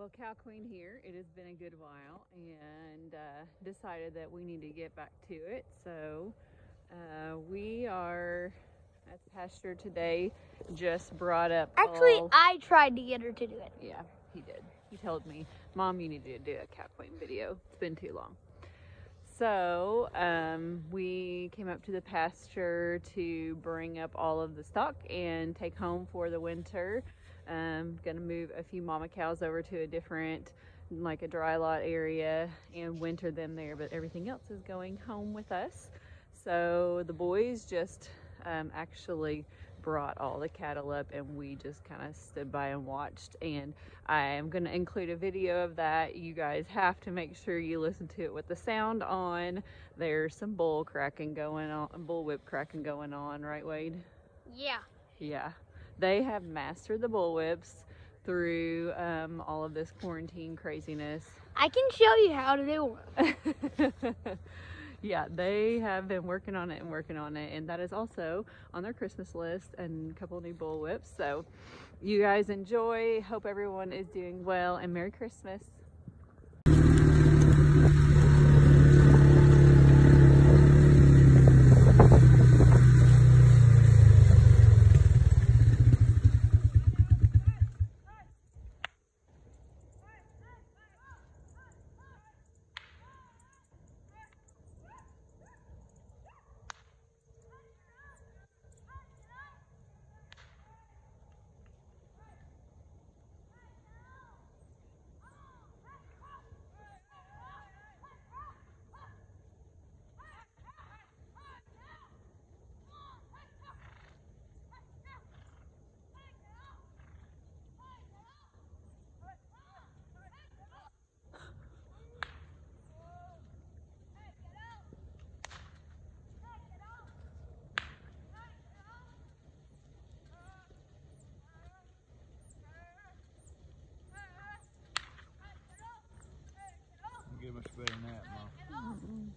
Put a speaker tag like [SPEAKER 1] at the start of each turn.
[SPEAKER 1] Well, Cow Queen here. It has been a good while and uh, decided that we need to get back to it. So uh, we are at the pasture today. Just brought up.
[SPEAKER 2] Actually,
[SPEAKER 1] all-
[SPEAKER 2] I tried to get her to do it.
[SPEAKER 1] yeah, he did. He told me, Mom, you need to do a Cow Queen video. It's been too long. So um, we came up to the pasture to bring up all of the stock and take home for the winter. Um, gonna move a few mama cows over to a different, like a dry lot area, and winter them there. But everything else is going home with us. So the boys just um, actually brought all the cattle up, and we just kind of stood by and watched. And I am gonna include a video of that. You guys have to make sure you listen to it with the sound on. There's some bull cracking going on, bull whip cracking going on, right, Wade?
[SPEAKER 2] Yeah.
[SPEAKER 1] Yeah, they have mastered the bullwhips through um, all of this quarantine craziness.
[SPEAKER 2] I can show you how to do one.
[SPEAKER 1] yeah, they have been working on it and working on it, and that is also on their Christmas list and a couple new bullwhips. So, you guys enjoy. Hope everyone is doing well, and Merry Christmas. 嗯嗯